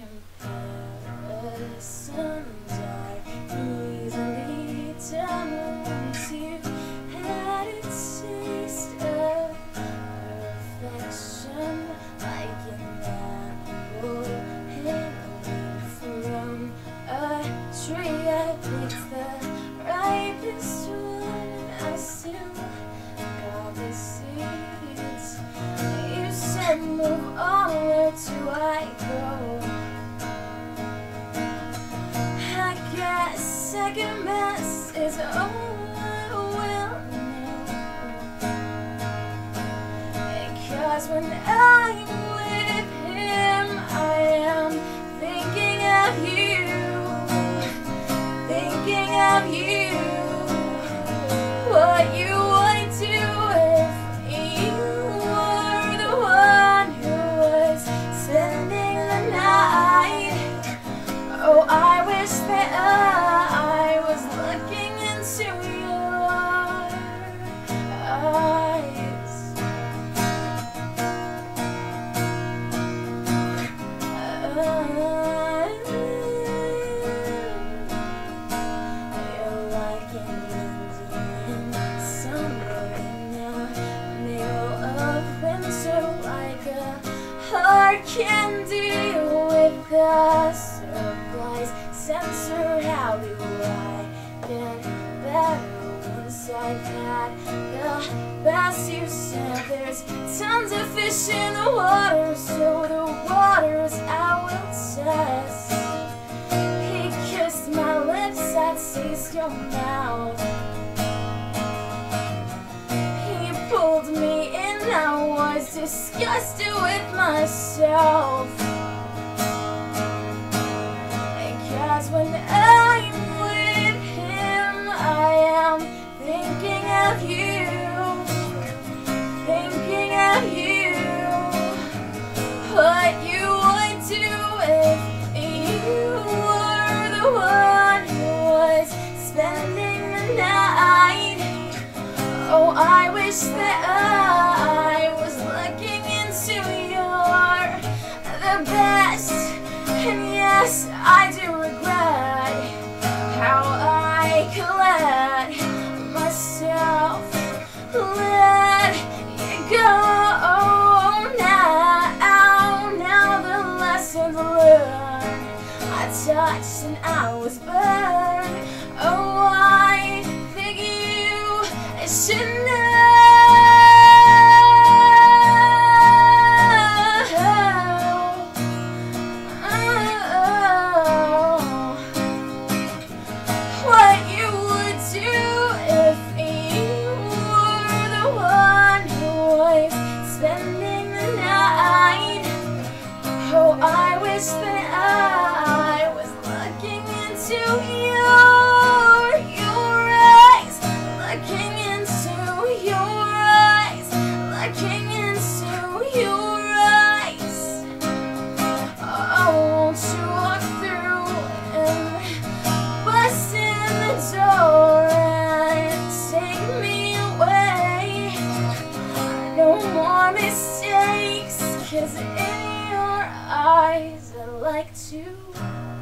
can. Second best is all heart can deal with the supplies. Censor how do I get better once I've had the best you said? There's tons of fish in the water, so the waters I will test. He kissed my lips, I taste your mouth. Disgusted with myself. Cause when I'm with him, I am thinking of you, thinking of you. What you would do if you were the one who was spending the night. Oh, I wish that I yes, I do regret how I could let myself let you go. Oh, now, now the lessons learned, I touched and I was burned. Oh, I think you should cause in your eyes I like to